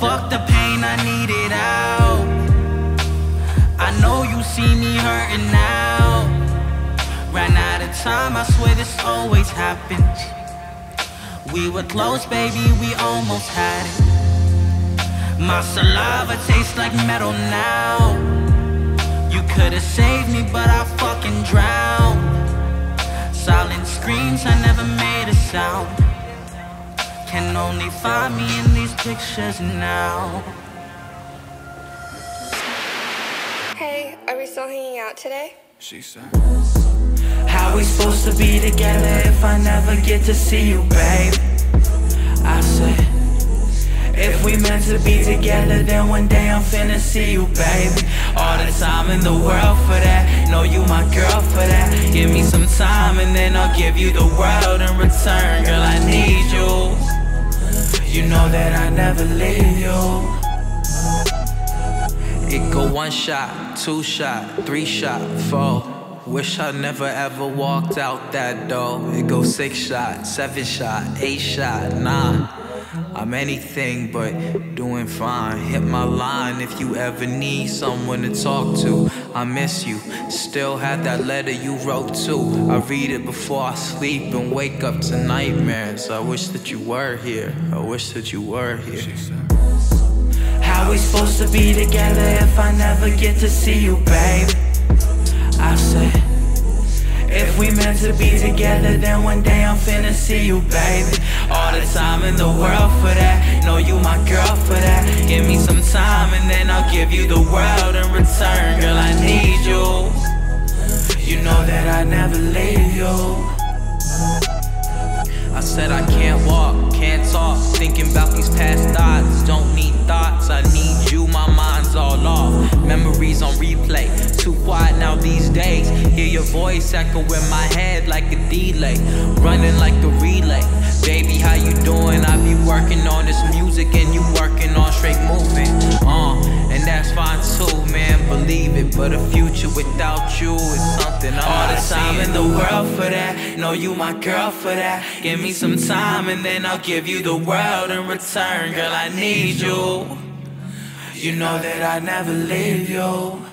Fuck the pain, I need it out. I know you see me hurting now. Ran out of time, I swear this always happens. We were close, baby, we almost had it. My saliva tastes like metal now. You could've saved me, but I fucking drowned. Silent screams, I never made a sound. Can only find me in these pictures now. Hey, are we still hanging out today? She said. How we supposed to be together if I never get to see you, babe? I said, if we meant to be together, then one day I'm finna see you, baby. All the time in the world for that. Know you my girl for that. Give me some time and then I'll give you the world in return. Girl, I need you. You know that I never leave you. It go one shot, two shot, three shot, four. Wish I never ever walked out that door. It go six shot, seven shot, eight shot, nine. I'm anything but doing fine. Hit my line if you ever need someone to talk to. I miss you. Still have that letter you wrote too. I read it before I sleep and wake up to nightmares. I wish that you were here. I wish that you were here. How we supposed to be together if I never get to see you, babe? I said, if we meant to be together, then one day I'm finna see you, baby. All the time in the world give you the world in return. Girl, I need you. You know that I never leave you. I said I can't walk, can't talk. Thinking about these past thoughts. Don't need thoughts, I need you. My mind's all off. Memories on replay. Too quiet now these days. Hear your voice echo in my head like a delay. Running like a relay. Baby, how you doing? I be working on this music and you working on straight Without you is something I'm All the time in the world for that. Know you my girl for that. Give me some time and then I'll give you the world in return. Girl, I need you. You know that I never leave you.